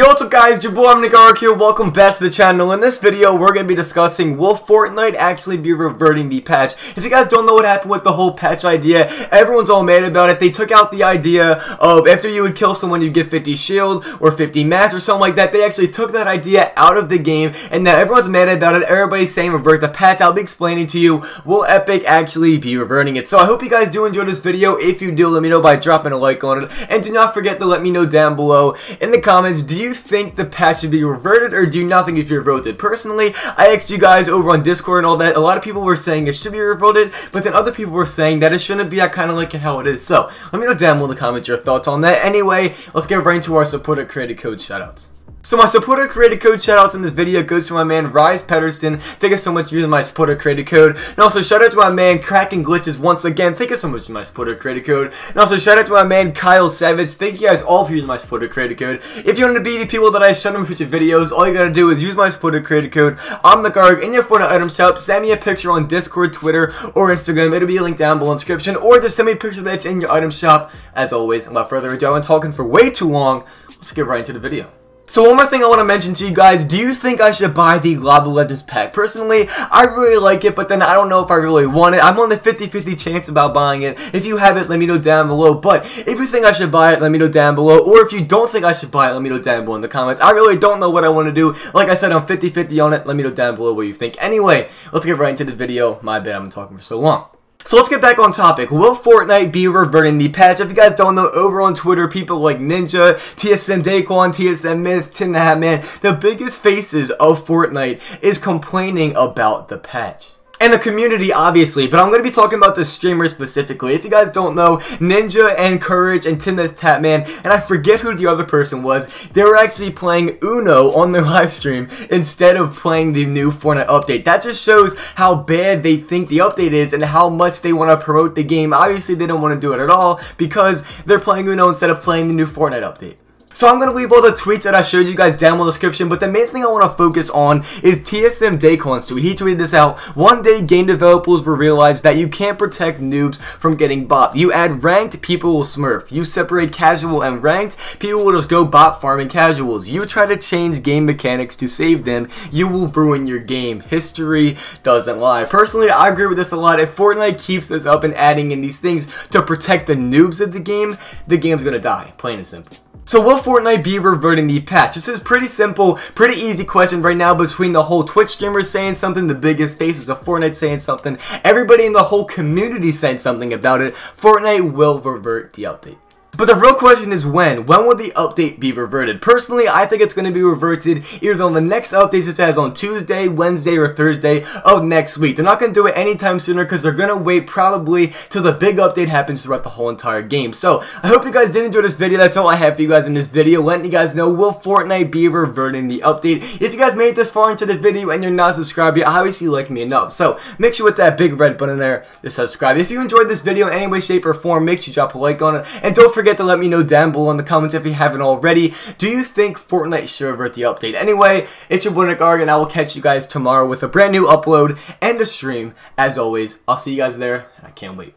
Yo, what's up guys, your boy I'm Nick Arg, welcome back to the channel. In this video, we're going to be discussing will Fortnite actually be reverting the patch. If you guys don't know what happened with the whole patch idea, everyone's all mad about it. They took out the idea of after you would kill someone, you'd get 50 shield or 50 mats or something like that. They actually took that idea out of the game, and now everyone's mad about it. Everybody's saying revert the patch. I'll be explaining to you, will Epic actually be reverting it? So I hope you guys do enjoy this video. If you do, let me know by dropping a like on it. And do not forget to let me know down below in the comments, do you think the patch should be reverted or do you not think it should be reverted? Personally, I asked you guys over on Discord and all that. A lot of people were saying it should be reverted, but then other people were saying that it shouldn't be. I kind of like it how it is. So, let me know down below in the comments your thoughts on that. Anyway, let's get right into our supporter created code shoutouts. So my supporter created code shoutouts in this video goes to my man Rise Pedersen. Thank you so much for using my supporter created code. And also shout out to my man Cracking Glitches once again. Thank you so much for my supporter created code. And also shout out to my man Kyle Savage. Thank you guys all for using my supporter created code. If you want to be the people that I shout out in future videos, all you gotta do is use my supporter created code imnickarg in your Fortnite item shop. Send me a picture on Discord, Twitter, or Instagram. It'll be a link down below in the description. Or just send me a picture that's in your item shop. As always, without further ado, I'm talking for way too long. Let's get right into the video. So one more thing I want to mention to you guys, do you think I should buy the Lava Legends pack? Personally, I really like it, but then I don't know if I really want it. I'm on the 50-50 chance about buying it. If you have it, let me know down below. But if you think I should buy it, let me know down below. Or if you don't think I should buy it, let me know down below in the comments. I really don't know what I want to do. Like I said, I'm 50-50 on it. Let me know down below what you think. Anyway, let's get right into the video. My bad, I've been talking for so long. So let's get back on topic. Will Fortnite be reverting the patch? If you guys don't know, over on Twitter, people like Ninja, TSM Daequan, TSM Myth, TimTheTatman, the biggest faces of Fortnite is complaining about the patch and the community, obviously, but I'm going to be talking about the streamers specifically. If you guys don't know, Ninja and Courage and TimTheTatman, and I forget who the other person was, they were actually playing Uno on their live stream instead of playing the new Fortnite update. That just shows how bad they think the update is and how much they want to promote the game. Obviously, they don't want to do it at all because they're playing Uno instead of playing the new Fortnite update. So I'm going to leave all the tweets that I showed you guys down in the description, but the main thing I want to focus on is TSM Daequan's tweet. He tweeted this out. One day, game developers will realize that you can't protect noobs from getting bot. You add ranked, people will smurf. You separate casual and ranked, people will just go bot farming casuals. You try to change game mechanics to save them, you will ruin your game. History doesn't lie. Personally, I agree with this a lot. If Fortnite keeps this up and adding in these things to protect the noobs of the game, the game's going to die. Plain and simple. So will Fortnite be reverting the patch? This is pretty simple, pretty easy question right now between the whole Twitch streamers saying something, the biggest faces of Fortnite saying something, everybody in the whole community saying something about it. Fortnite will revert the update. But the real question is when? When will the update be reverted? Personally, I think it's going to be reverted either on the next update such as on Tuesday, Wednesday, or Thursday of next week. They're not going to do it anytime sooner because they're going to wait probably till the big update happens throughout the whole entire game. So, I hope you guys did enjoy this video. That's all I have for you guys in this video. Letting you guys know, will Fortnite be reverting the update? If you guys made it this far into the video and you're not subscribed yet, obviously you like me enough. So, make sure with that big red button there to subscribe. If you enjoyed this video in any way, shape, or form, make sure you drop a like on it. And don't forget forget to let me know down below in the comments if you haven't already. Do you think Fortnite should revert the update? Anyway, it's your boy Nick Arg, and I will catch you guys tomorrow with a brand new upload and a stream. As always, I'll see you guys there, and I can't wait.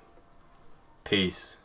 Peace.